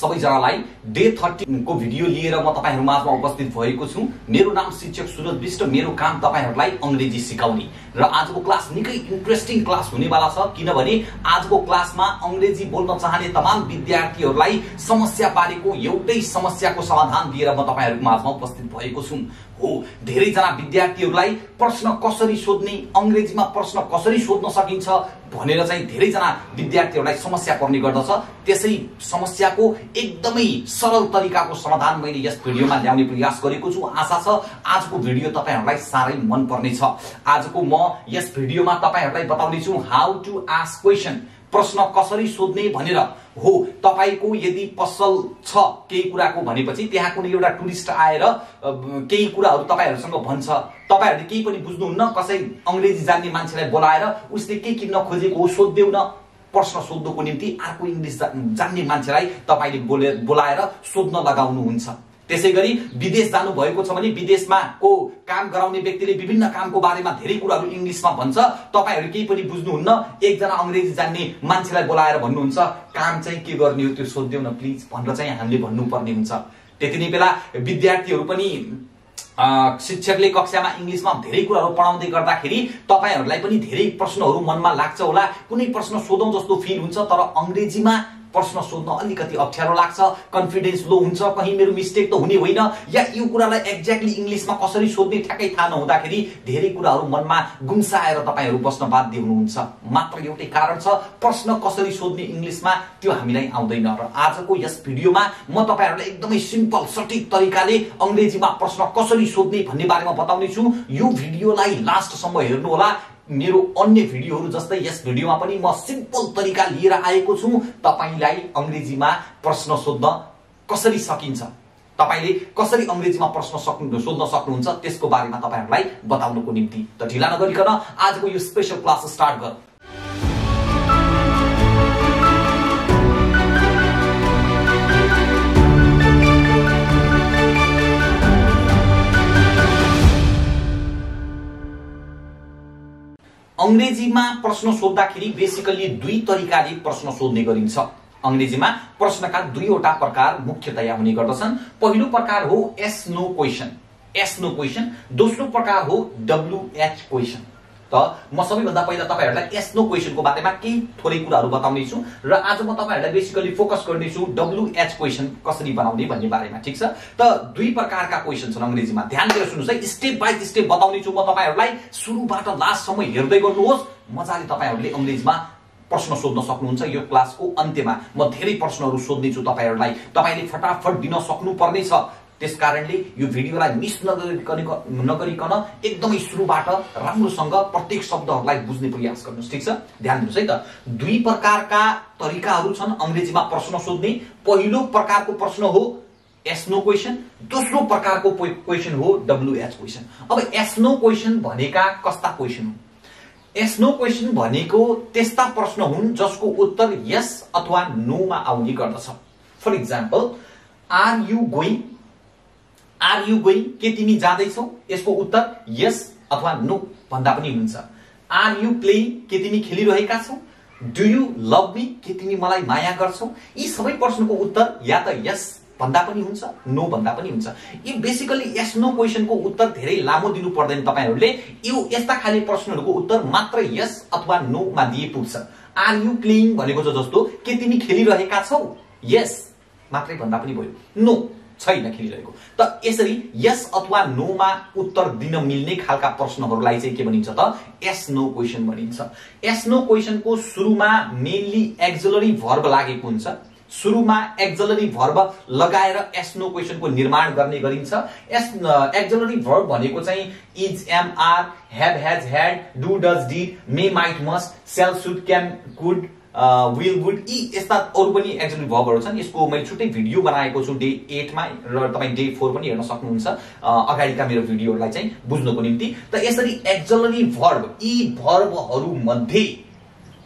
सबैजनालाई day थर्टिनको video लिएर म तपाईँहरू माझमा उपस्थित भएको छु। मेरो नाम शिक्षक सुरज विष्ट मेरो काम तपाईँहरूलाई अङ्ग्रेजी सिकाउने। र आजको क्लास निकै इन्ट्रेस्टिङ क्लास हुनेवाला छ किनभने आजको क्लासमा अङ्ग्रेजी बोल्न चाहने तमाम विद्यार्थीहरूलाई समस्या पारेको एउटै समस्याको समाधान दिएर म तपाईँहरूको माझमा उपस्थित भएको छु। हो। धेरैजना विद्यार्थीहरूलाई प्रश्न कसरी सोध्ने अङ्ग्रेजीमा प्रश्न कसरी सोध्न सकिन्छ भनेर चाहिँ धेरैजना विद्यार्थीहरूलाई समस्या पर्ने गर्दछ। त्यसै समस्याको एकदमै सरल तरिकाको समाधान मैले यस भिडियोमा ल्याउने प्रयास गरेको छु। आशा छ आजको भिडियो तपाईँहरूलाई साह्रै मन पर्नेछ आजको म यस भिडियोमा तपाईँहरूलाई बताउनेछु हाउ टु आस्क क्वेसन प्रश्न कसरी सोध्ने भनेर। हो तपाईँको यदि पसल छ केही कुराको भनेपछि त्यहाँ कुनै एउटा टुरिस्ट आएर केही कुराहरू तपाईँहरूसँग भन्छ। तपाईँहरूले केही पनि बुझ्नुहुन्न कसै अङ्ग्रेजी जान्ने मान्छेलाई बोलाएर उसले के किन्न खोजेको हो सोधिदेऊ न। प्रश्न सोध्नुको निम्ति अर्को इङ्ग्लिस जान्ने मान्छेलाई तपाईँले बोले बोलाएर सोध्न लगाउनुहुन्छ। त्यसै गरी विदेश जानु भएको छ भने विदेशमा को काम गराउने व्यक्तिले विभिन्न कामको बारेमा धेरै कुराहरू इङ्ग्लिसमा भन्छ। तपाईँहरू केही पनि बुझ्नुहुन्न। एकजना अङ्ग्रेजी जान्ने मान्छेलाई बोलाएर भन्नुहुन्छ काम चाहिँ के गर्ने हो त्यो सोधिदेऊ न प्लिज भनेर चाहिँ हामीले भन्नुपर्ने हुन्छ। त्यति नै बेला विद्यार्थीहरू पनि शिक्षकले कक्षामा इङ्ग्लिसमा धेरै कुराहरू पढाउँदै गर्दाखेरि तपाईँहरूलाई पनि धेरै प्रश्नहरू मनमा लाग्छ होला। कुनै प्रश्न सोधौँ जस्तो फिल हुन्छ तर अङ्ग्रेजीमा प्रश्न सोध्न अलिकति अप्ठ्यारो लाग्छ कन्फिडेन्स लो हुन्छ कहीँ मेरो मिस्टेक त हुने होइन। या यो कुरालाई एक्ज्याक्टली इङ्ग्लिसमा कसरी सोध्ने ठ्याक्कै थाहा नहुँदाखेरि धेरै कुराहरू मनमा गुम्साएर तपाईँहरू बस्न बाध्य हुनुहुन्छ। मात्र एउटै कारण छ प्रश्न कसरी सोध्ने इङ्ग्लिसमा त्यो हामीलाई आउँदैन। र आजको यस भिडियोमा म तपाईँहरूलाई एकदमै सिम्पल सठिक तरिकाले अङ्ग्रेजीमा प्रश्न कसरी सोध्ने भन्ने बारेमा बताउने छु यो भिडियोलाई लास्टसम्म हेर्नुहोला। मेरो अन्य भिडियोहरू जस्तै यस भिडियोमा पनि म सिम्पल तरिका लिएर आएको छु। तपाईँलाई अङ्ग्रेजीमा प्रश्न सोध्न कसरी सकिन्छ? तपाईँले कसरी अङ्ग्रेजीमा प्रश्न सक्नु सोध्न सक्नुहुन्छ? त्यसको बारेमा तपाईँहरूलाई बताउनुको निम्ति त ढिला नगरिकन आजको यो स्पेसल क्लास स्टार्ट गरौँ। अङ्ग्रेजीमा प्रश्न सोद्धाखेरि बेसिकल्ली दुई तरिकाले प्रश्न सोध्ने गरिन्छ। अङ्ग्रेजीमा प्रश्नका दुईवटा प्रकार मुख्यतया हुने गर्दछन्। पहिलो प्रकार हो yes no question yes no question दोस्रो प्रकार हो डब्लुएच क्वेसन त म सबैभन्दा पहिला तपाईँहरूलाई यस नो क्वेसनको बारेमा केही थोरै कुराहरू बताउने छु र आज म तपाईँहरूलाई बेसिकली फोकस गर्नेछु डब्लुएच क्वेसन कसरी बनाउने भन्ने बारेमा ठिक छ? त दुई प्रकारका क्वेसन छन् अङ्ग्रेजीमा। ध्यान दिएर सुन्नुहोस् है स्टेप बाई स्टेप बताउने छु म तपाईँहरूलाई। सुरुबाट लास्टसम्म हेर्दै गर्नुहोस्। मजाले तपाईँहरूले अङ्ग्रेजीमा प्रश्न सोध्न सक्नुहुन्छ यो क्लासको अन्त्यमा। म धेरै प्रश्नहरू सोध्नेछु तपाईँहरूलाई। तपाईँले फटाफट दिन सक्नुपर्नेछ। त्यस कारणले यो भिडियोलाई मिस नगरिकन नगरिकन एकदमै सुरुबाट राम्रोसँग प्रत्येक शब्दहरूलाई बुझ्ने प्रयास गर्नुहोस् ठिक छ? ध्यान दिनुहोस् है त। दुई प्रकारका तरिकाहरू छन् अङ्ग्रेजीमा प्रश्न सोध्ने। पहिलो प्रकारको प्रश्न हो एसनो क्वेसन दोस्रो प्रकारको क्वेसन हो डब्लुएच क्वेसन अब एसनो क्वेसन भनेका कस्ता क्वेसन हुन्? एसनो क्वेसन भनेको त्यस्ता प्रश्न हुन् जसको उत्तर यस अथवा नोमा आउने गर्दछ। For example are you going are you going के तिमी जाँदैछौ? यसको उत्तर यस अथवा नो भन्दा पनि हुन्छ। आर यु प्लेइङ के तिमी खेलिरहेका छौ? डु यु लभ मी के तिमी मलाई माया गर्छौ? यी सबै प्रश्नको उत्तर या त यस भन्दा पनि हुन्छ नो भन्दा पनि हुन्छ। यो बेसिकली यस नो क्वेसनको उत्तर धेरै लामो दिनु पर्दैन तपाईँहरूले। यो यस्ता खाले प्रश्नहरूको उत्तर मात्र यस अथवा नोमा दिए पुग्छ। आर यु प्लेइङ भनेको जस्तो के तिमी खेलिरहेका छौ? यस मात्रै भन्दा पनि भयो। नो छैन खेलिरहेको। त यसरी यस अथवा नोमा उत्तर दिन मिल्ने खालका प्रश्नहरूलाई चाहिँ के भनिन्छ त? एस नो क्वेसन भनिन्छ। एस नो क्वेसनको सुरुमा मेनली एक्जलरी भर्ब लागेको हुन्छ। सुरुमा एक्जलरी भर्ब लगाएर एस नो क्वेसनको निर्माण गर्ने गरिन्छ। एस एक्जलरी भर्ब भनेको चाहिँ is am are have has had do does did may might must shall should can could will would यी यस्ता अरू पनि एक्चुअली भबहरू छन्। यसको मैले छुट्टै भिडियो बनाएको छु डे एटमा र तपाईँ डे फोर पनि हेर्न सक्नुहुन्छ अगाडिका मेरो भिडियोहरूलाई चाहिँ बुझ्नुको निम्ति। त यसरी एक्जलरी भर्ब यी भर्बहरू मध्ये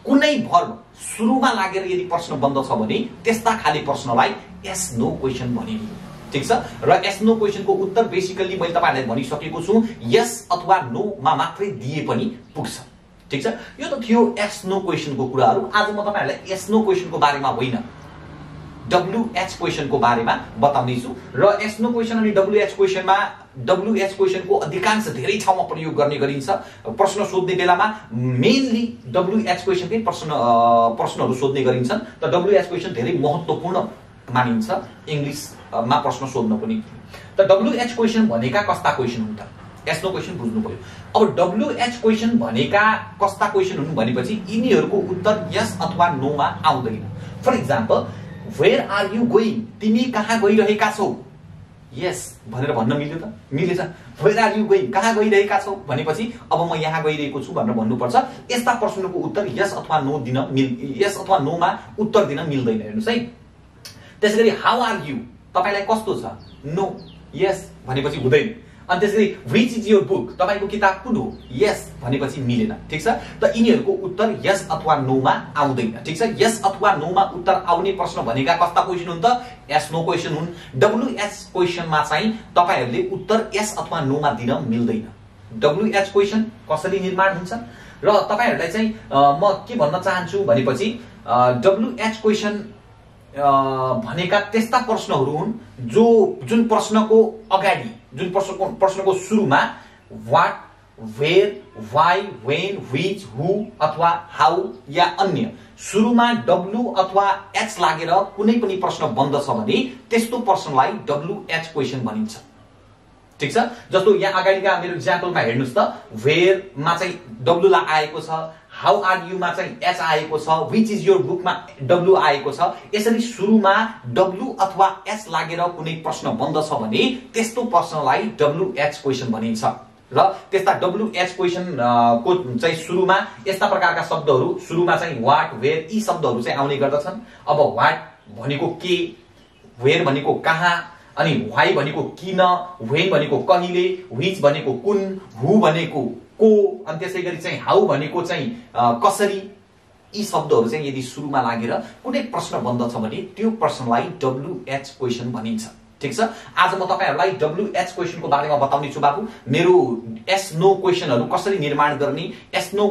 कुनै भर्ब सुरुमा लागेर यदि प्रश्न बन्द छ भने त्यस्ता खाले प्रश्नलाई एस नो क्वेसन भनिने ठिक छ? र एस नो क्वेसनको उत्तर बेसिकल्ली मैले तपाईँहरूलाई भनिसकेको छु। यस अथवा नोमा मात्रै दिए पनि पुग्छ। ठिक छ? यो त थियो एस नो क्वेसनको कुराहरू। आज म तपाईँहरूलाई एस नो क्वेसनको बारेमा होइन। डब्लुएच क्वेसनको बारेमा बताउनेछु। र एस नो क्वेसन अनि डब्लुएच क्वेसनमा डब्लुएच क्वेसनको अधिकांश धेरै ठाउँमा प्रयोग गर्ने गरिन्छ। प्रश्न सोध्ने बेलामा मेनली डब्लुएच क्वेसनकै प्रश्न प्रश्नहरू सोध्ने गरिन्छन्। त डब्लुएच क्वेसन धेरै महत्त्वपूर्ण मानिन्छ। इङ्ग्लिसमा प्रश्न सोध्नको निम्ति त डब्लुएच क्वेसन भनेका कस्ता क्वेसन हुन् त? एसनो क्वेसन बुझ्नु पऱ्यो अब डब्लुएच क्वेसन भनेका कस्ता क्वेसन हुन् भनेपछि यिनीहरूको उत्तर यस अथवा नोमा आउँदैन। For example where are you going तिमी कहाँ गइरहेका छौ? यस भनेर भन्न मिल्यो त? मिलेछ। वेयर आर यु गोइङ कहाँ गइरहेका छौ? भनेपछि अब म यहाँ गइरहेको छु भनेर भन्नुपर्छ। यस्ता प्रश्नको उत्तर यस अथवा नो दिन मिल यस अथवा नोमा उत्तर दिन मिल्दैन। हेर्नुहोस् है। त्यसै गरी हाउ आर यु तपाईँलाई कस्तो छ? नो यस भनेपछि हुँदैन। अनि त्यसै गरी विच इज योर बुक तपाईँको किताब कुन हो? यस भनेपछि मिलेन ठिक छ? त यिनीहरूको उत्तर यस अथवा नोमा आउँदैन ठिक छ? यस अथवा नोमा उत्तर आउने प्रश्न भनेका कस्ता क्वेसन हुन् त? एस नो क्वेसन हुन्। डब्लुएच क्वेसनमा चाहिँ तपाईँहरूले उत्तर यस अथवा नोमा दिन मिल्दैन। डब्लुएच क्वेसन कसरी निर्माण हुन्छ? र तपाईँहरूलाई चाहिँ म के भन्न चाहन्छु भनेपछि डब्लुएच क्वेसन भनेका त्यस्ता प्रश्नहरू हुन् जो जुन प्रश्नको अगाडि जुन प्रश्नको प्रश्नको सुरुमा what where why when which who अथवा हाउ या अन्य सुरुमा डब्लु अथवा एच लागेर कुनै पनि प्रश्न बन्द छ भने त्यस्तो प्रश्नलाई डब्लुएच क्वेसन भनिन्छ। ठिक छ? जस्तो यहाँ अगाडिका मेरो इक्जाम्पलमा हेर्नुहोस् त वेयरमा चाहिँ डब्लुलाई आएको छ हाउ आर युमा चाहिँ एच आएको छ? विच इज योर बुकमा डब्लु आएको छ? यसरी सुरुमा डब्लु अथवा एच लागेर कुनै प्रश्न बन्द छ भने त्यस्तो प्रश्नलाई डब्लुएच क्वेसन भनिन्छ। र त्यस्ता डब्लुएच क्वेसन को चाहिँ सुरुमा यस्ता प्रकारका शब्दहरू सुरुमा चाहिँ वाट वेयर यी शब्दहरू चाहिँ आउने गर्दछन्। अब वाट भनेको के वेयर भनेको कहाँ अनि वाइ भनेको किन वेन भनेको कहिले विच भनेको कुन हु भनेको को अनि त्यसै गरी चाहिँ हाउ भनेको चाहिँ कसरी यी शब्दहरू चाहिँ यदि सुरुमा लागेर कुनै प्रश्न बन्द छ भने त्यो प्रश्नलाई डब्लुएच क्वेसन भनिन्छ। ठिक छ? आज म तपाईँहरूलाई डब्लुएच क्वेसनको बारेमा बताउने छु बाबु। मेरो एस नो क्वेसनहरू कसरी निर्माण गर्ने एस नो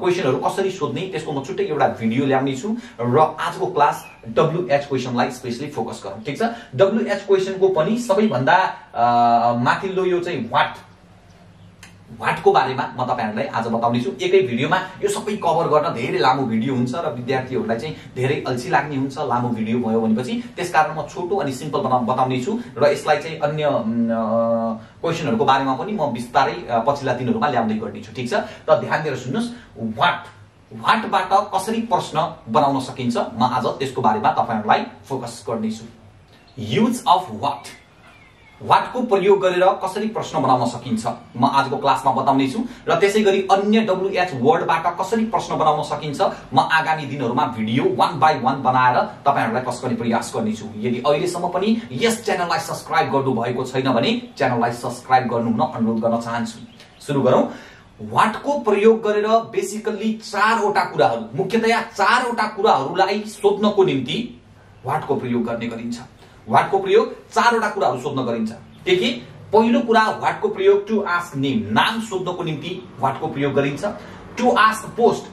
क्वेसनहरू कसरी सोध्ने त्यसको म छुट्टै एउटा भिडियो ल्याउने छु र आजको क्लास डब्लुएच क्वेसनलाई स्पेसली फोकस गरौँ। ठिक छ? डब्लुएच क्वेसनको पनि सबैभन्दा माथिल्लो यो चाहिँ वाट वाटको बारेमा म तपाईँहरूलाई आज बताउनेछु एकै भिडियोमा यो सबै कभर गर्न धेरै लामो भिडियो हुन्छ र विद्यार्थीहरूलाई चाहिँ धेरै अल्छी लाग्ने हुन्छ लामो भिडियो भयो भनेपछि। त्यसकारण म छोटो अनि सिम्पल बना बताउने छु र यसलाई चाहिँ अन्य क्वेसनहरूको बारेमा पनि म बिस्तारै पछिल्ला दिनहरूमा ल्याउँदै गर्नेछु ठिक छ? त ध्यान दिएर सुन्नुहोस् वाट वाटबाट कसरी प्रश्न बनाउन सकिन्छ? म आज त्यसको बारेमा तपाईँहरूलाई फोकस गर्नेछु। युज अफ वाट वाटको प्रयोग गरेर कसरी प्रश्न बनाउन सकिन्छ? म आजको क्लासमा बताउने छु र त्यसै गरी अन्य डब्लुएच वर्डबाट कसरी प्रश्न बनाउन सकिन्छ म आगामी दिनहरूमा भिडियो वान बाई वान बनाएर तपाईँहरूलाई पस्कने प्रयास गर्नेछु। यदि अहिलेसम्म पनि यस च्यानललाई सब्सक्राइब गर्नु भएको छैन भने च्यानललाई सब्सक्राइब गर्नु हुन अनुरोध गर्न चाहन्छु। सुरु गरौँ। वाटको प्रयोग गरेर बेसिकल्ली चारवटा कुराहरू मुख्यतया चारवटा कुराहरूलाई सोध्नको निम्ति वाटको प्रयोग गर्ने गरिन्छ। वाटको प्रयोग चारवटा कुराहरू सोध्न गरिन्छ। के के पहिलो कुरा वाटको प्रयोग टु आस्क नेम नाम सोध्नको निम्ति वाटको प्रयोग गरिन्छ। टु आस्क पोस्ट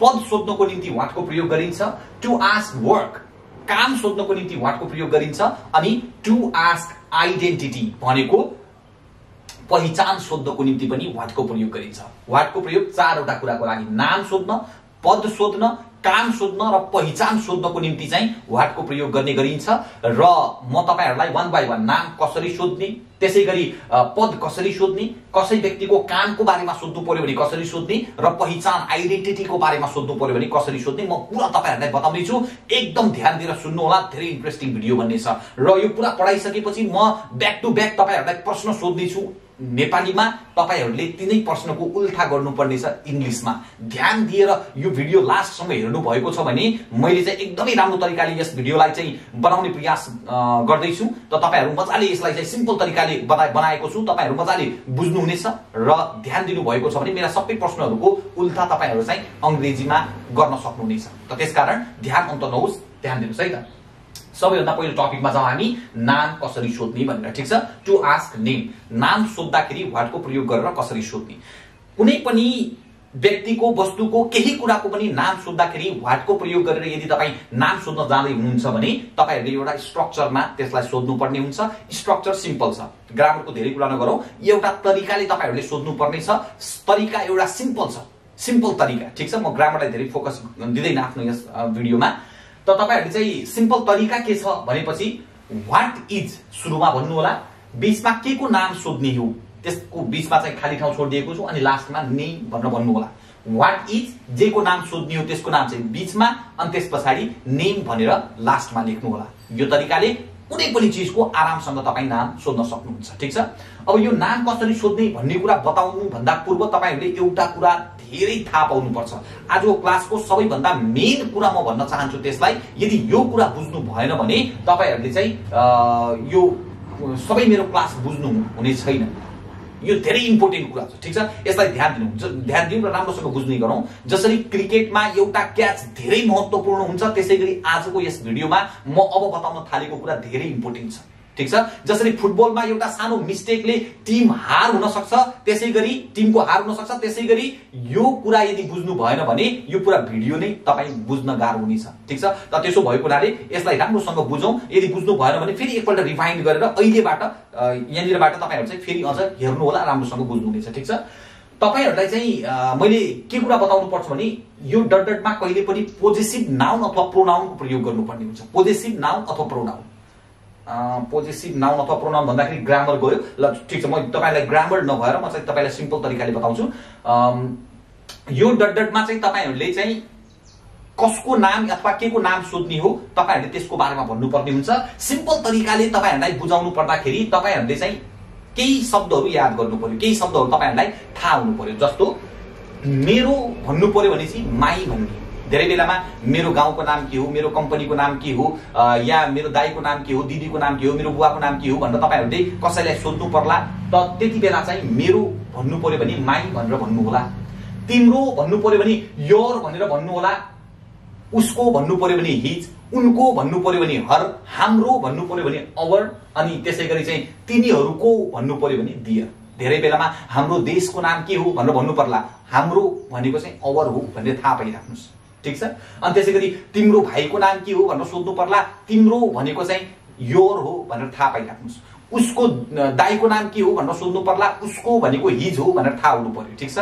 पद सोध्नको निम्ति वाटको प्रयोग गरिन्छ। टु आस्क वर्क काम सोध्नको निम्ति वाटको प्रयोग गरिन्छ। अनि टु आस्क आइडेन्टिटी भनेको पहिचान सोध्नको निम्ति पनि वाटको प्रयोग गरिन्छ। वाटको प्रयोग चारवटा कुराको लागि नाम सोध्न पद सोध्न काम सोध्न र पहिचान सोध्नको निम्ति चाहिँ वाटको प्रयोग गर्ने गरिन्छ। र म तपाईँहरूलाई वान बाई वान नाम कसरी सोध्ने त्यसै गरी पद कसरी सोध्ने कसै व्यक्तिको कामको बारेमा सोध्नु पर्यो भने कसरी सोध्ने र पहिचान आइडेन्टिटीको बारेमा सोध्नु पर्यो भने कसरी सोध्ने म पुरा तपाईँहरूलाई बताउने छु। एकदम ध्यान दिएर सुन्नु होला धेरै इन्ट्रेस्टिङ भिडियो भन्ने छ र यो पुरा पढाइसकेपछि म ब्याक टु ब्याक तपाईँहरूलाई प्रश्न सोध्नेछु नेपालीमा तपाईँहरूले तिनै प्रश्नको उल्था गर्नुपर्ने छ इङ्ग्लिसमा। ध्यान दिएर यो भिडियो लास्टसम्म हेर्नु भएको छ भने मैले चाहिँ एकदमै राम्रो तरिकाले यस भिडियोलाई चाहिँ बनाउने प्रयास गर्दैछु त तपाईँहरू मजाले यसलाई चाहिँ सिम्पल तरिकाले बना बनाएको छु। तपाईँहरू मजाले बुझ्नुहुनेछ र ध्यान दिनुभएको छ भने मेरा सबै प्रश्नहरूको उल्था तपाईँहरू चाहिँ अङ्ग्रेजीमा गर्न सक्नुहुनेछ। त त्यसकारण ध्यान अन्त नहोस् ध्यान दिनुहोस् है त? सबैभन्दा पहिलो टपिकमा जाउँ हामी नाम कसरी सोध्ने भनेर ठिक छ? टु आस्क नेम नाम सोद्धाखेरि वाटको प्रयोग गरेर कसरी सोध्ने? कुनै पनि व्यक्तिको वस्तुको केही कुराको पनि नाम सोद्धाखेरि वाटको प्रयोग गरेर यदि तपाईँ नाम सोध्न जाँदै हुनुहुन्छ भने तपाईँहरूले एउटा स्ट्रक्चरमा त्यसलाई सोध्नुपर्ने हुन्छ। स्ट्रक्चर सिम्पल छ। ग्रामरको धेरै कुरा नगरौँ। एउटा तरिकाले तपाईँहरूले सोध्नुपर्ने छ। तरिका एउटा सिम्पल छ। सिम्पल तरिका ठिक छ? म ग्रामरलाई धेरै फोकस दिँदैन आफ्नो यस भिडियोमा त तपाईँहरूले चाहिँ सिम्पल तरिका के छ भनेपछि वाट इज सुरुमा भन्नुहोला। बिचमा के को नाम सोध्ने हो त्यसको बिचमा चाहिँ खाली ठाउँ छोडिदिएको छु अनि लास्टमा नेम भनेर भन्नु होला वाट इज जे को नाम सोध्ने हो त्यसको नाम चाहिँ बिचमा अनि त्यस पछाडि नेम भनेर लास्टमा लेख्नु होला यो तरिकाले कुनै पनि चिजको आरामसँग तपाईँ नाम सोध्न सक्नुहुन्छ ठिक छ? अब यो नाम कसरी सोध्ने भन्ने कुरा बताउनु भन्दा पूर्व तपाईँहरूले एउटा कुरा धेरै थाहा पाउनुपर्छ। आजको क्लासको सबैभन्दा मेन कुरा म भन्न चाहन्छु त्यसलाई यदि यो कुरा बुझ्नु भएन भने तपाईँहरूले चाहिँ यो सबै मेरो क्लास बुझ्नु हुने छैन। यो धेरै इम्पोर्टेन्ट कुरा छ ठिक छ? यसलाई ध्यान दिनु ध्यान दिउँ र राम्रोसँग बुझ्ने गरौँ। जसरी क्रिकेटमा एउटा क्याच धेरै महत्त्वपूर्ण हुन्छ त्यसै गरी आजको यस भिडियोमा म अब बताउन थालेको कुरा धेरै इम्पोर्टेन्ट छ। ठिक छ? जसरी फुटबलमा एउटा सानो मिस्टेकले टिम हार हुन सक्छ त्यसै गरी टिमको हार हुन सक्छ त्यसै गरी यो कुरा यदि बुझ्नु भएन भने यो पुरा भिडियो नै तपाईँ बुझ्न गाह्रो हुनेछ। ठिक छ? त त्यसो भएको हुनाले यसलाई राम्रोसँग बुझौँ। यदि बुझ्नु भएन भने फेरि एकपल्ट रिफाइन्ड गरेर अहिलेबाट यहाँनिरबाट तपाईँहरू चाहिँ फेरि अझ हेर्नु होला राम्रोसँग बुझ्नुहुनेछ। ठिक छ? तपाईँहरूलाई चाहिँ मैले के कुरा बताउनु पर्छ भने यो डट डटमा कहिले पनि पोजेसिभ नाउन अथवा प्रोनाउनको प्रयोग गर्नुपर्ने हुन्छ। पोजेसिभ नाउन अथवा प्रोनाउन। पोजिसिभ नाउन अथवा प्रोनाउन भन्दाखेरि ग्रामर गयो। ल ठिक छ म तपाईँलाई ग्रामर नभएर म चाहिँ तपाईँलाई सिम्पल तरिकाले बताउँछु। यो डट डटमा चाहिँ तपाईँहरूले चाहिँ कसको नाम अथवा के को नाम सोध्ने हो तपाईँहरूले त्यसको बारेमा भन्नुपर्ने हुन्छ। सिम्पल तरिकाले तपाईँहरूलाई बुझाउनु पर्दाखेरि तपाईँहरूले चाहिँ केही शब्दहरू याद गर्नु पर्यो। केही शब्दहरू तपाईँहरूलाई थाहा हुनु पर्यो। जस्तो मेरो भन्नु पर्यो भने चाहिँ माई भन्ने। धेरै बेलामा मेरो गाउँको नाम के हो मेरो कम्पनीको नाम के हो या मेरो दाईको नाम के हो दिदीको नाम के हो मेरो बुवाको नाम के हो भनेर तपाईँहरूले कसैलाई सोध्नु पर्ला। त त्यति बेला चाहिँ मेरो भन्नु पर्यो भने माई भनेर भन्नु होला। तिम्रो भन्नु पर्यो भने योर भनेर भन्नु होला। उसको भन्नु पर्यो भने हिज उनको भन्नु पर्यो भने हर हाम्रो भन्नु पर्यो भने अवर अनि त्यसै गरी चाहिँ तिनीहरूको भन्नु पर्यो भने दियर। धेरै बेलामा हाम्रो देशको नाम के हो भनेर भन्नु पर्ला। हाम्रो भनेको चाहिँ अवर हो भनेर थाहा पाइराख्नुहोस्। ठिक छ? अनि त्यसै गरी तिम्रो भाइको नाम के हो भनेर सोध्नु पर्ला। तिम्रो भनेको चाहिँ योर हो भनेर थाहा पाइराख्नुहोस्। उसको दाईको नाम के हो भनेर सोध्नु पर्ला। उसको भनेको हिज हो भनेर थाहा हुनु पर्यो ठिक छ?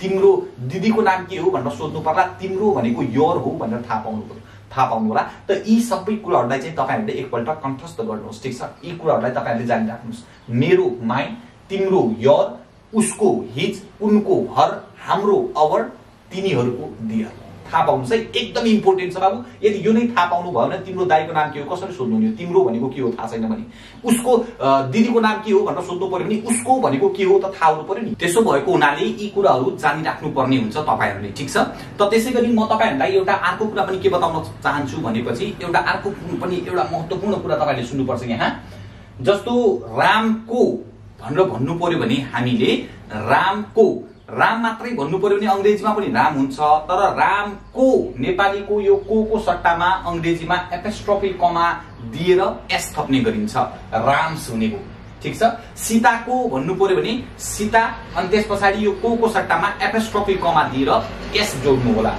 तिम्रो दिदीको नाम के हो भनेर सोध्नु पर्ला। तिम्रो भनेको योर हो भनेर थाहा पाउनु पर्यो। थाहा पाउनु होला। त यी सबै कुराहरूलाई चाहिँ तपाईँहरूले एकपल्ट कन्ठस्थ गर्नुहोस् ठिक छ? यी कुराहरूलाई तपाईँहरूले जानिराख्नुहोस्। मेरो माइन्ड तिम्रो यर उसको हिज उनको हर हाम्रो अवर तिनीहरूको दियर थाहा पाउनुहोस् है एकदमै इम्पोर्टेन्ट छ बाबु। यदि यो नै थाहा पाउनु भयो भने तिम्रो दाईको नाम के हो कसरी सोध्नु हुने तिम्रो भनेको के हो? थाहा छैन भने। उसको दिदीको नाम के हो भनेर सोध्नु पर्यो भने उसको भनेको के हो त थाहा हुनु पर्यो नि। त्यसो भएको हुनाले यी कुराहरू जानिराख्नु पर्ने हुन्छ तपाईँहरूले ठिक छ? त त्यसै गरी म तपाईँहरूलाई एउटा अर्को कुरा पनि के बताउन चाहन्छु भनेपछि एउटा अर्को पनि एउटा महत्त्वपूर्ण कुरा तपाईँले सुन्नुपर्छ यहाँ। जस्तो रामको भनेर भन्नु पर्यो भने हामीले रामको राम मात्रै भन्नु पर्यो भने अङ्ग्रेजीमा पनि राम हुन्छ तर रामको नेपालीको यो को को सट्टामा अङ्ग्रेजीमा एपेस्ट्रोफी कमा दिएर एस थप्ने गरिन्छ राम्स हुनेको ठिक छ? सीताको भन्नु पर्यो भने सीता अनि त्यस पछाडि यो को को सट्टामा एपेस्ट्रोफी कमा दिएर एस जोड्नु होला।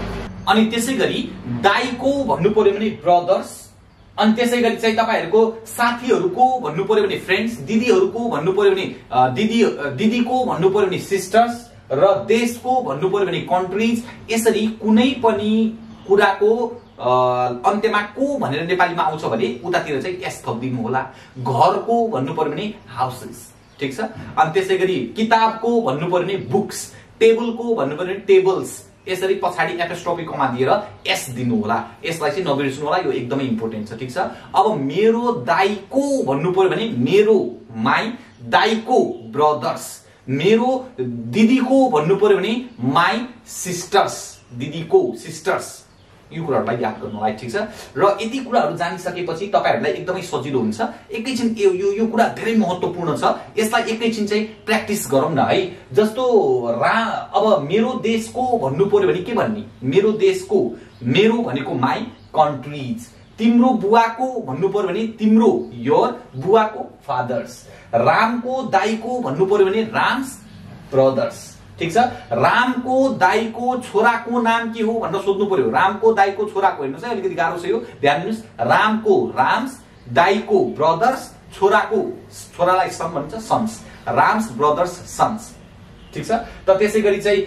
अनि त्यसै गरी दाईको भन्नु पर्यो भने ब्रदर्स अनि त्यसै गरी चाहिँ तपाईँहरूको साथीहरूको भन्नु पर्यो भने फ्रेन्ड्स दिदीहरूको भन्नु पर्यो भने दिदी दिदीको भन्नु पर्यो भने सिस्टर्स र देशको भन्नु पर्यो भने कन्ट्रिज यसरी कुनै पनि कुराको अन्त्यमा को भनेर नेपालीमा आउँछ भने उतातिर चाहिँ यस थपिदिनु होला। घरको भन्नु पर्यो भने हाउसेस ठिक छ? अनि त्यसै गरी किताबको भन्नु पर्यो भने बुक्स टेबलको भन्नु पर्यो भने टेबल्स यसरी पछाडि एपेस्ट्रोफी कमा दिएर एस दिनु होला। यसलाई चाहिँ नबिर्सनु होला यो एकदमै इम्पोर्टेन्ट छ ठिक छ? अब मेरो दाईको भन्नु पर्यो भने मेरो माई दाईको ब्रदर्स मेरो दिदीको भन्नु पर्यो भने माई सिस्टर्स दिदीको सिस्टर्स यो कुराहरूलाई याद गर्नुलाई ठिक छ। र यति कुराहरू जानिसकेपछि तपाईँहरूलाई एकदमै सजिलो हुन्छ। एकैछिन यो यो कुरा धेरै महत्त्वपूर्ण छ। यसलाई एकैछिन चाहिँ प्र्याक्टिस गरौँ न है। जस्तो रा अब मेरो देशको भन्नु पर्यो भने के भन्ने? मेरो देशको मेरो भनेको माई कन्ट्रिज तिम्रो बुवाको भन्नु पर्यो भने तिम्रो योर बुवाको फादर्स रामको दाईको भन्नु पर्यो भने राम्स ब्रदर्स ठिक छ? रामको दाईको छोराको नाम के हो भनेर सोध्नु पर्यो रामको दाईको छोराको हेर्नुहोस् है अलिकति गाह्रो छ यो। ध्यान दिनुहोस्। रामको राम्स दाईको ब्रदर्स छोराको छोरालाई सन भनिन्छ सन्स राम्स ब्रदर्स सन्स ठिक छ? त त्यसै गरी चाहिँ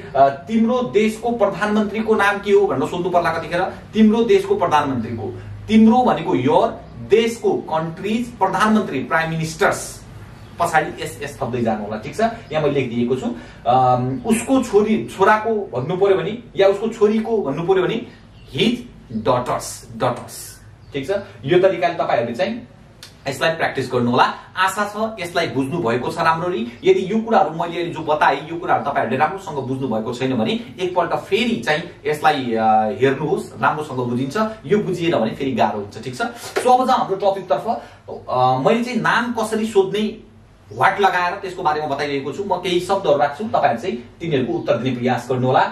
तिम्रो देशको प्रधानमन्त्रीको नाम के हो भनेर सोध्नु पर्ला कतिखेर? तिम्रो देशको प्रधानमन्त्रीको। तिम्रो भनेको योर देशको कन्ट्रिज प्रधानमन्त्री प्राइम मिनिस्टर्स पछाडि एस एस थप्दै जानु होला ठिक छ? यहाँ मैले लेखिदिएको छु। उसको छोरी छोराको भन्नु पर्यो भने या उसको छोरीको भन्नु पर्यो भने हिज डटर्स डटर्स ठिक छ? यो तरिकाले तपाईँहरूले चाहिँ यसलाई प्र्याक्टिस गर्नु होला आशा छ यसलाई बुझ्नु भएको छ राम्ररी। यदि यो कुराहरू मैले जो बताएँ यो कुराहरू तपाईँहरूले राम्रोसँग बुझ्नु भएको छैन भने एकपल्ट फेरि चाहिँ यसलाई हेर्नुहोस् राम्रोसँग बुझिन्छ। यो बुझिएन भने फेरि गाह्रो हुन्छ ठिक छ? सो अब हाम्रो टपिकतर्फ मैले चाहिँ नाम कसरी सोध्ने वाट लगाएर त्यसको बारेमा बताइरहेको छु। म केही शब्दहरू राख्छु तपाईँहरू चाहिँ तिनीहरूको उत्तर दिने प्रयास गर्नुहोला।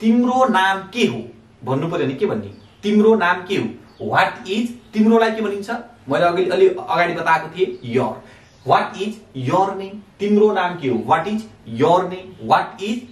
तिम्रो नाम के हो? भन्नु पर्यो भने के भन्ने? तिम्रो नाम के हो? वाट इज तिम्रोलाई के भनिन्छ? मैले अघि अलि अगाडि बताएको थिएँ your what is your name तिम्रो नाम के हो what is your name what is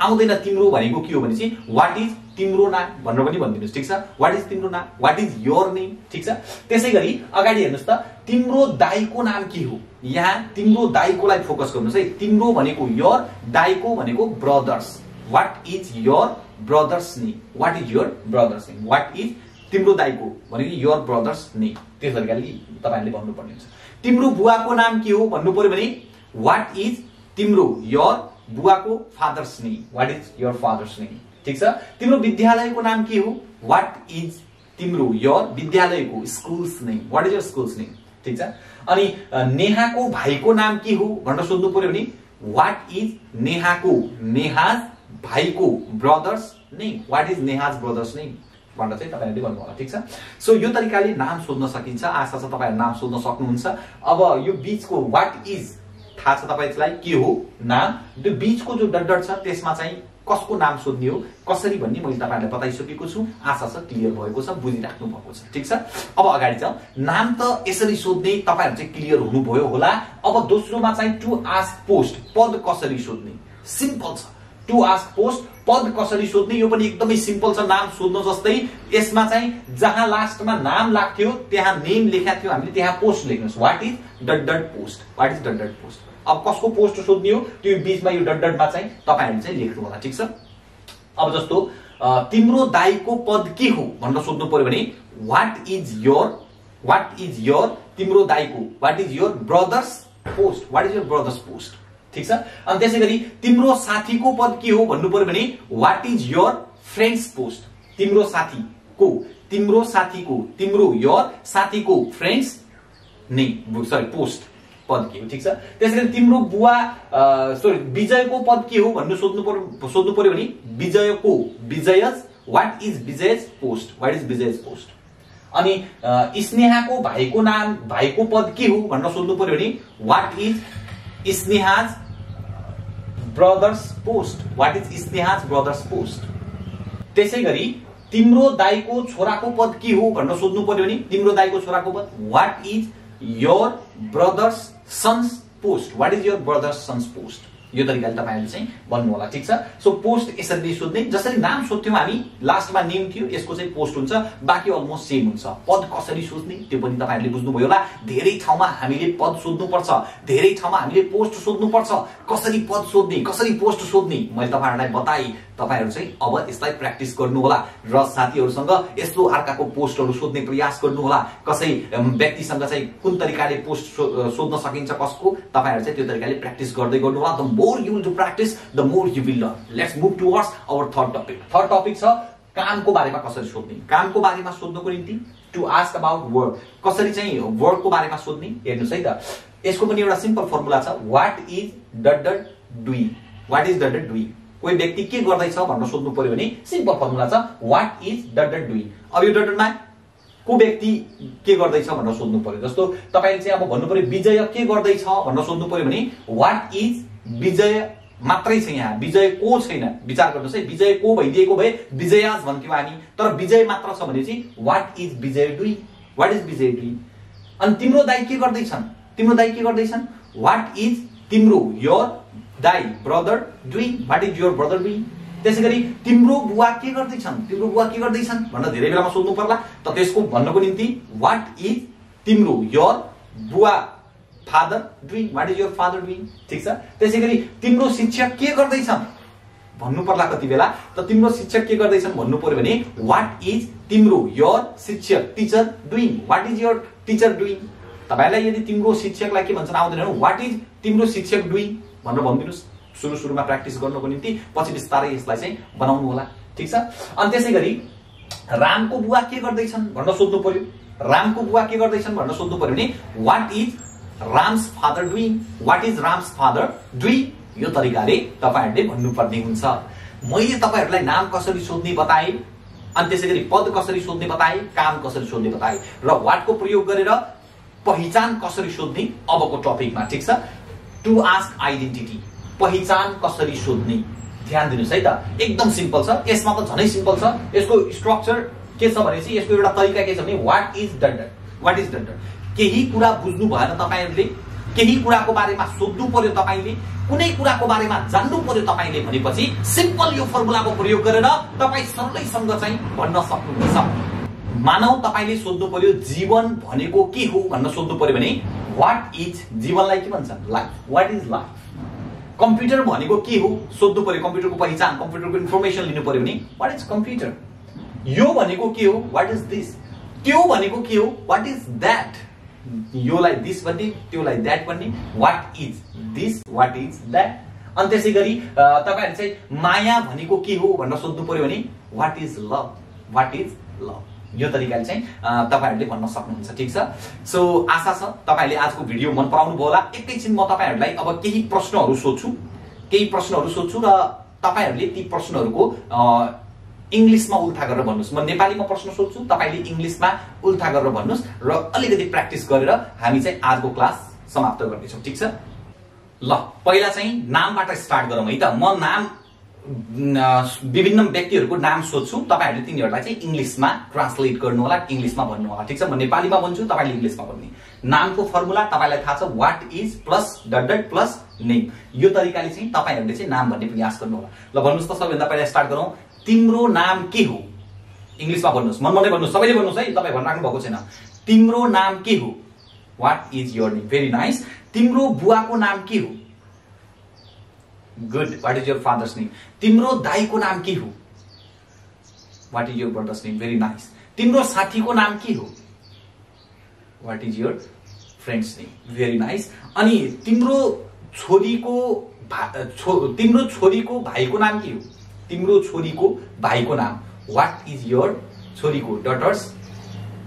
आउँदैन तिम्रो भनेको के हो भने चाहिँ वाट इज तिम्रो नाम भनेर पनि भनिदिनुहोस् ठिक छ वाट इज तिम्रो नाम वाट इज योर नेम ठिक छ त्यसै गरी अगाडि हेर्नुहोस् त तिम्रो दाईको नाम के हो यहाँ तिम्रो दाईकोलाई फोकस गर्नुहोस् है तिम्रो भनेको योर दाईको भनेको brother's what is your brother's name what is your brother's name what is तिम्रो दाईको। भनेको योर ब्रदर्स नेम त्यस तरिकाले तपाईँहरूले भन्नुपर्ने हुन्छ। तिम्रो बुवाको नाम के हो भन्नु पर्यो भने वाट इज तिम्रो your बुवाको father's name what is your father's name ठिक छ? तिम्रो विद्यालयको नाम के हो? वाट इज तिम्रो योर विद्यालयको school's name what is your school's name ठिक छ? अनि नेहाको भाइको नाम के हो भनेर सोध्नु पर्यो भने वाट इज नेहाको नेहाज भाइको brother's name what is Neha's brother's name भनेर चाहिँ तपाईँहरूले भन्नु होला ठिक छ? सो यो तरिकाले नाम सोध्न सकिन्छ आशा छ तपाईँहरू नाम सोध्न सक्नुहुन्छ। अब यो बिचको वाट इज थाहा छ तपाईँलाई के हो नाम? त्यो बिचको जो डड्डर छ त्यसमा चाहिँ कसको नाम सोध्ने हो? कसरी भन्ने मैले तपाईँहरूलाई बताइसकेको छु। आशा छ क्लियर भएको छ बुझिराख्नु भएको छ ठिक छ? अब अगाडि जाउँ नाम त यसरी सोध्ने तपाईँहरू चाहिँ क्लियर हुनुभयो होला। अब दोस्रोमा चाहिँ टु आस्क पोस्ट पद कसरी सोध्ने? सिम्पल छ। टु आस्क पोस्ट पद कसरी सोध्ने यो पनि एकदमै सिम्पल छ नाम सोध्न जस्तै। यसमा चाहिँ जहाँ लास्टमा नाम लाग्थ्यो त्यहाँ नेम लेखा थियो हामीले त्यहाँ पोस्ट लेख्नुहोस्। What is dot dot post what is dot dot post अब कसको पोस्ट सोध्ने हो? त्यो बिचमा यो डट चाहिँ तपाईँहरूले चाहिँ लेख्नु होला ठिक छ? अब जस्तो तिम्रो दाईको पद के हो भनेर सोध्नु पर्यो भने what is your what is your तिम्रो दाईको what is your brother's post what is your brother's post ठिक छ? अनि त्यसै गरी तिम्रो साथीको पद के हो भन्नु पर्यो भने what is your friend's post तिम्रो साथीको तिम्रो साथीको तिम्रो योर साथीको फ्रेन्ड्स नै सरी पोस्ट पद के हो ठिक छ? त्यस कारण तिम्रो बुवा सरी विजयको पद के हो भन्नु सोध्नु पर्यो सोध्नु पर्यो भने विजयको Vijay's what is Vijay's post what is Vijay's post अनि स्नेहाको भाइको नाम भाइको पद के हो भनेर सोध्नु पर्यो भने what is Sneha's brother's post what is Sneha's brother's post? त्यसै गरी तिम्रो दाईको छोराको पद के हो भनेर सोध्नु पर्यो भने तिम्रो दाईको छोराको पद? What is your brother's son's post what is your brother's son's post यो तरिकाले तपाईँहरूले चाहिँ भन्नु होला ठिक छ? सो पोस्ट यसरी सोध्ने जसरी नाम सोध्थ्यौँ हामी लास्टमा नेम थियो यसको चाहिँ पोस्ट हुन्छ बाँकी अलमोस्ट सेम हुन्छ। पद कसरी सोध्ने त्यो पनि तपाईँहरूले बुझ्नुभयो होला। धेरै ठाउँमा हामीले पद सोध्नुपर्छ धेरै ठाउँमा हामीले पोस्ट सोध्नुपर्छ कसरी पद सोध्ने कसरी पोस्ट सोध्ने मैले तपाईँहरूलाई बताएँ। तपाईँहरू चाहिँ अब यसलाई प्र्याक्टिस गर्नु होला र साथीहरूसँग यस्तो अर्काको पोस्टहरू सोध्ने प्रयास गर्नु होला कसै व्यक्तिसँग चाहिँ कुन तरिकाले पोस्ट सोध्न सकिन्छ कसको तपाईँहरू चाहिँ त्यो तरिकाले प्र्याक्टिस गर्दै गर्नु होला the more you will practice the more you will learn let's move towards our third topic third topic छ कामको बारेमा कसरी सोध्ने? कामको बारेमा सोध्नको निम्ति टु आस्क अबाउट वर्क कसरी चाहिँ वर्कको बारेमा सोध्ने? हेर्नुहोस् है त। यसको पनि एउटा सिम्पल फर्मुला छ what is dot dot doing what is dot dot doing कोही व्यक्ति के गर्दैछ भनेर सोध्नु पर्यो भने सिम्पल फर्मुला छ what is dot dot doing अब यो डटमा को व्यक्ति के गर्दैछ भनेर सोध्नु पर्यो? जस्तो तपाईँले चाहिँ अब भन्नु पर्यो विजय के गर्दैछ भनेर सोध्नु पर्यो भने वाट इज विजय मात्रै छ यहाँ? विजय को छैन? विचार गर्नुहोस् है विजय को भइदिएको भए विजयाज भन्थ्यौँ हामी तर विजय मात्र छ भने चाहिँ what is Vijay doing what is Vijay doing अनि तिम्रो दाई के गर्दैछन्? तिम्रो दाई के गर्दैछन्? वाट इज तिम्रो योर दाई brother doing what is your brother doing त्यसै गरी तिम्रो बुवा के गर्दैछन्? तिम्रो बुवा के गर्दैछन्? भनेर धेरै बेलामा सोध्नु पर्ला। त त्यसको भन्नको निम्ति वाट इज तिम्रो योर बुवा father doing what is your father doing ठिक छ? त्यसै गरी तिम्रो शिक्षक के गर्दैछन्? भन्नु पर्ला कति बेला। त तिम्रो शिक्षक के गर्दैछन् भन्नु पर्यो भने वाट इज तिम्रो योर शिक्षक teacher doing what is your teacher doing तपाईँलाई यदि तिम्रो शिक्षकलाई के भन्छन् आउँदैन। वाट इज तिम्रो शिक्षक डुइङ भनेर भनिदिनुहोस्। सुरु सुरुमा प्र्याक्टिस गर्नको निम्ति पछि बिस्तारै यसलाई चाहिँ बनाउनु होला। ठिक छ? अनि त्यसै गरी रामको बुवा के गर्दैछन् भनेर सोध्नु पर्यो। रामको बुवा के गर्दैछन् भनेर सोध्नु पर्यो भने what is Ram's father doing what is Ram's father doing यो तरिकाले तपाईँहरूले भन्नुपर्ने हुन्छ। मैले तपाईँहरूलाई नाम कसरी सोध्ने बताएँ? अनि त्यसै गरी पद कसरी सोध्ने बताएँ? काम कसरी सोध्ने बताएँ? र वाटको प्रयोग गरेर पहिचान कसरी सोध्ने? अबको टपिकमा ठिक छ? टु आस्क आइडेन्टिटी पहिचान कसरी सोध्ने? ध्यान दिनुहोस् है त। एकदम सिम्पल छ। यसमा त झनै सिम्पल छ। यसको स्ट्रक्चर के छ भनेपछि यसको एउटा तरिका के छ भने what is thunder what is thunder केही कुरा बुझ्नु भएन तपाईँहरूले। केही कुराको बारेमा सोध्नु पर्यो तपाईँले। कुनै कुराको बारेमा जान्नु पर्यो तपाईँले भनेपछि सिम्पल यो फर्मुलाको प्रयोग गरेर तपाईँ सरलैसँग चाहिँ भन्न सक्नुहुन्छ। मानौ तपाईँले सोध्नु पर्यो जीवन भनेको के हो भन्न सोध्नु पर्यो भने वाट इज जीवनलाई के भन्छ life what is life computer भनेको के हो? सोध्नु पर्यो कम्प्युटरको पहिचान कम्प्युटरको इन्फर्मेसन लिनु पर्यो भने वाट इज कम्प्युटर यो भनेको के हो? वाट इज दिस त्यो भनेको के हो? वाट इज द्याट योलाई दिस भन्ने त्योलाई द्याट भन्ने। What is this what is that अनि त्यसै गरी तपाईँहरू चाहिँ माया भनेको के हो भनेर सोध्नु पर्यो भने what is love what is love यो तरिकाले चाहिँ तपाईँहरूले भन्न सक्नुहुन्छ ठिक छ? सो आशा छ तपाईँहरूले आजको भिडियो मन पराउनु भयो होला। एकैछिन म तपाईँहरूलाई अब केही प्रश्नहरू सोध्छु। केही प्रश्नहरू सोध्छु र तपाईँहरूले ती प्रश्नहरूको इङ्ग्लिसमा उल्था गरेर भन्नुहोस्। म नेपालीमा प्रश्न सोध्छु तपाईँले इङ्ग्लिसमा उल्था गरेर भन्नुहोस् र अलिकति प्र्याक्टिस गरेर हामी चाहिँ आजको क्लास समाप्त गर्नेछौँ ठिक छ? ल पहिला चाहिँ नामबाट स्टार्ट गरौँ है त। म नाम विभिन्न व्यक्तिहरूको नाम सोध्छु। तपाईँहरूले तिनीहरूलाई चाहिँ इङ्ग्लिसमा ट्रान्सलेट गर्नु होला इङ्ग्लिसमा भन्नु होला। ठिक छ? म नेपालीमा भन्छु तपाईँले इङ्ग्लिसमा भन्ने। नामको फर्मुला तपाईँलाई थाहा छ what is plus dot dot plus name यो तरिकाले चाहिँ तपाईँहरूले चाहिँ नाम भन्ने प्रयास गर्नु होला। ल भन्नुहोस् त सबैभन्दा पहिला स्टार्ट गरौँ। तिम्रो नाम के हो? इङ्ग्लिसमा भन्नुहोस्। मनमनै भन्नुहोस्। सबैले भन्नुहोस् है तपाईँ भनिराख्नु भएको छैन। तिम्रो नाम के हो? What is your name very nice तिम्रो बुवाको नाम के हो? Good what is your father's name तिम्रो दाईको नाम के हो? What is your brother's name very nice तिम्रो साथीको नाम के हो? What is your friend's name very nice अनि तिम्रो छोरीको तिम्रो छोरीको भाइको नाम के हो? तिम्रो छोरीको भाइको नाम. वाट इज योर छोरीको डटर्स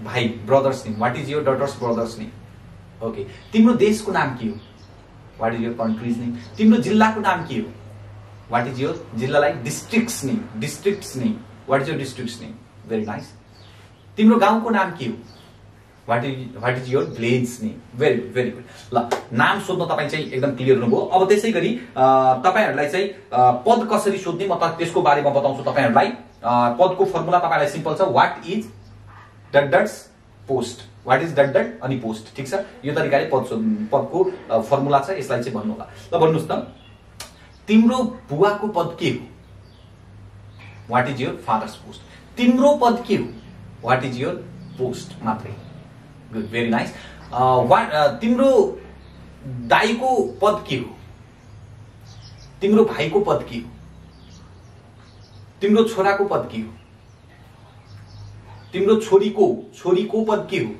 भाइ brother's name what is your daughter's brother's name okay तिम्रो देशको नाम के हो? What is your country's name तिम्रो जिल्लाको नाम के हो? वाट इज योर जिल्लालाई district's name district's name what is your district's name very nice तिम्रो गाउँको नाम के हो? What is what is your village name very very good ल नाम सोध्न तपाईँ चाहिँ एकदम क्लियर हुनुभयो। अब त्यसै गरी तपाईँहरूलाई चाहिँ पद कसरी सोध्ने म त त्यसको बारेमा बताउँछु तपाईँहरूलाई। पदको फर्मुला तपाईँलाई सिम्पल छ। What is dot dots post what is dot dot अनि पोस्ट ठिक छ? यो तरिकाले पद पदको फर्मुला छ यसलाई चाहिँ भन्नु होला। ल भन्नुहोस् त। तिम्रो बुवाको पद के हो? What is your father's post तिम्रो पद के हो? वाट इज योर पोस्ट मात्रै। गुड भेरी नाइस वाट तिम्रो दाईको पद के हो? तिम्रो भाइको पद के हो? तिम्रो छोराको पद के हो? तिम्रो छोरीको छोरीको पद के हो?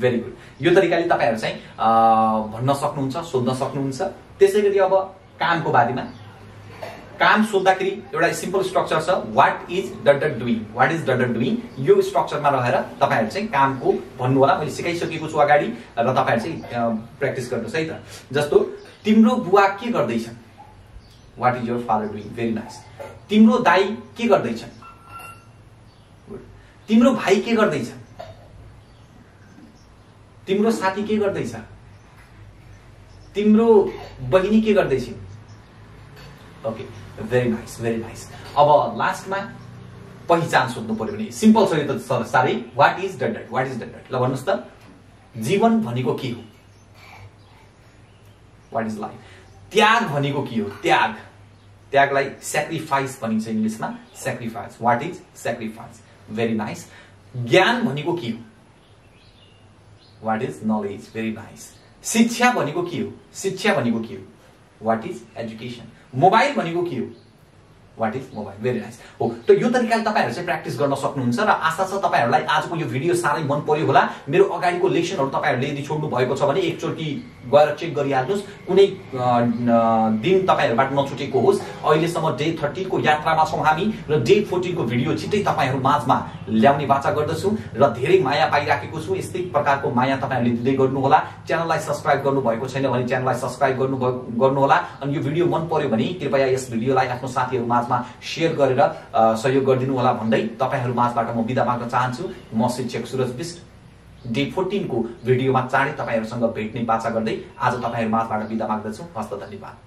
भेरी गुड यो तरिकाले तपाईँहरू चाहिँ भन्न सक्नुहुन्छ सोध्न सक्नुहुन्छ। त्यसै गरी अब कामको बारेमा। काम सोद्धाखेरि एउटा सिम्पल स्ट्रक्चर छ। What is dot doing what is dot doing यो स्ट्रक्चरमा रहेर तपाईँहरू चाहिँ कामको भन्नु होला मैले सिकाइसकेको छु अगाडि र तपाईँहरू चाहिँ प्र्याक्टिस गर्नुहोस् है त। जस्तो तिम्रो बुवा के गर्दैछन् what is your father doing very nice तिम्रो दाई के गर्दैछन् तिम्रो भाइ के गर्दैछ? तिम्रो साथी के गर्दैछ? तिम्रो बहिनी के गर्दैछिन् okay very nice very nice अब लास्टमा पहिचान सोध्नु पर्यो भने सिम्पल छ त साह्रै। What is dot dot what is dot dot ल भन्नुहोस् त। जीवन भनेको के हो? वाट इज लाइफ त्याग भनेको के हो? त्याग। त्यागलाई सेक्रिफाइस भनिन्छ इङ्ग्लिसमा। Sacrifice what is sacrifice very nice ज्ञान भनेको के हो? What is knowledge very nice शिक्षा भनेको के हो शिक्षा भनेको के हो वाट इज एजुकेसन मोबाइल भनेको के हो what is mobile very nice हो त यो तरिकाले तपाईँहरू चाहिँ प्र्याक्टिस गर्न सक्नुहुन्छ र आशा छ तपाईँहरूलाई आजको यो भिडियो साह्रै मन पर्यो होला। मेरो अगाडिको लेसनहरू तपाईँहरूले यदि छोड्नु भएको छ भने एकचोटि गएर चेक गरिहाल्नुहोस्। कुनै दिन तपाईँहरूबाट नछुटेको होस्। अहिलेसम्म डे थर्टिनको यात्रामा छौँ हामी र डे फोर्टिनको भिडियो छिट्टै तपाईँहरू माझमा ल्याउने बाचा गर्दछु र धेरै माया पाइराखेको छु। यस्तै प्रकारको माया तपाईँहरूले दिँदै गर्नुहोला च्यानललाई सब्सक्राइब गर्नुभएको छैन भने च्यानललाई सब्सक्राइब गर्नु गर्नुहोला अनि यो भिडियो मन पर्यो भने कृपया यस भिडियोलाई आफ्नो साथीहरू माझमा सेयर गरेर सहयोग गरिदिनु होला भन्दै तपाईँहरू माझबाट म बिदा माग्न चाहन्छु। म शिक्षक सुरज विष्ट डे फोर्टिनको भिडियोमा चाँडै तपाईँहरूसँग भेट्ने बाचा गर्दै आज तपाईँहरू माझबाट बिदा माग्दछु। हस्त धन्यवाद।